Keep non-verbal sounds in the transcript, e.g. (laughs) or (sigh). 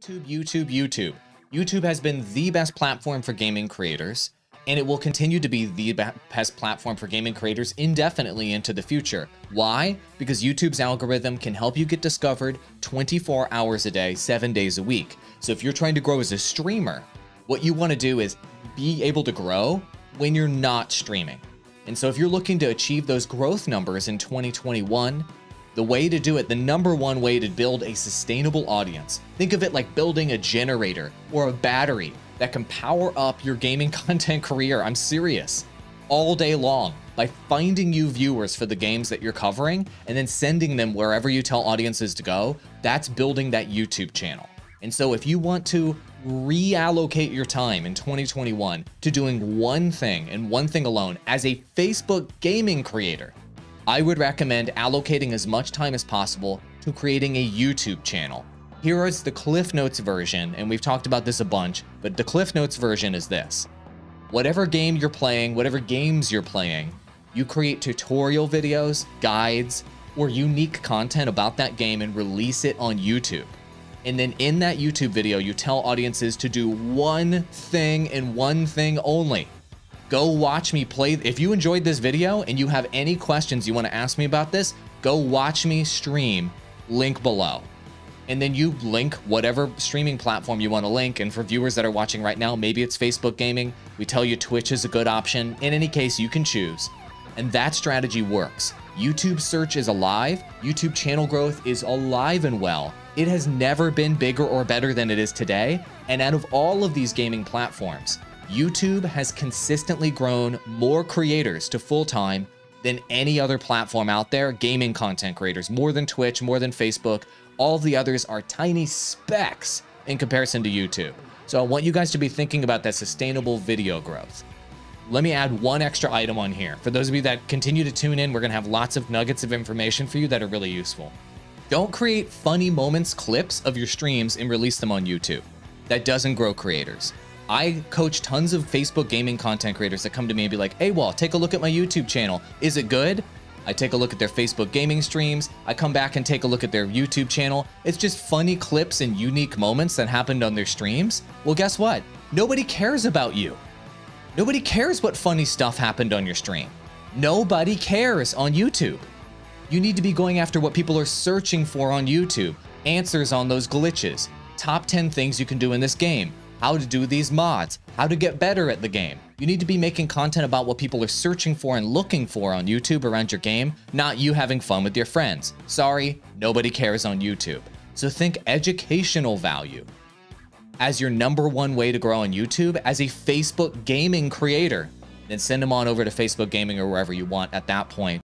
YouTube, YouTube, YouTube. YouTube has been the best platform for gaming creators, and it will continue to be the best platform for gaming creators indefinitely into the future. Why? Because YouTube's algorithm can help you get discovered 24 hours a day, seven days a week. So if you're trying to grow as a streamer, what you want to do is be able to grow when you're not streaming. And so if you're looking to achieve those growth numbers in 2021, the way to do it, the number one way to build a sustainable audience, think of it like building a generator or a battery that can power up your gaming (laughs) content career. I'm serious. All day long by finding you viewers for the games that you're covering and then sending them wherever you tell audiences to go. That's building that YouTube channel. And so if you want to reallocate your time in 2021 to doing one thing and one thing alone as a Facebook gaming creator, I would recommend allocating as much time as possible to creating a YouTube channel. Here is the Cliff Notes version, and we've talked about this a bunch, but the Cliff Notes version is this. Whatever game you're playing, whatever games you're playing, you create tutorial videos, guides, or unique content about that game and release it on YouTube. And then in that YouTube video, you tell audiences to do one thing and one thing only go watch me play. If you enjoyed this video and you have any questions you want to ask me about this, go watch me stream, link below. And then you link whatever streaming platform you want to link. And for viewers that are watching right now, maybe it's Facebook Gaming. We tell you Twitch is a good option. In any case, you can choose. And that strategy works. YouTube search is alive. YouTube channel growth is alive and well. It has never been bigger or better than it is today. And out of all of these gaming platforms, YouTube has consistently grown more creators to full time than any other platform out there, gaming content creators, more than Twitch, more than Facebook. All the others are tiny specks in comparison to YouTube. So I want you guys to be thinking about that sustainable video growth. Let me add one extra item on here. For those of you that continue to tune in, we're to have lots of nuggets of information for you that are really useful. Don't create funny moments clips of your streams and release them on YouTube. That doesn't grow creators. I coach tons of Facebook gaming content creators that come to me and be like, hey, well, take a look at my YouTube channel. Is it good? I take a look at their Facebook gaming streams. I come back and take a look at their YouTube channel. It's just funny clips and unique moments that happened on their streams. Well, guess what? Nobody cares about you. Nobody cares what funny stuff happened on your stream. Nobody cares on YouTube. You need to be going after what people are searching for on YouTube. Answers on those glitches. Top 10 things you can do in this game how to do these mods, how to get better at the game. You need to be making content about what people are searching for and looking for on YouTube around your game, not you having fun with your friends. Sorry, nobody cares on YouTube. So think educational value as your number one way to grow on YouTube as a Facebook gaming creator. Then send them on over to Facebook Gaming or wherever you want at that point.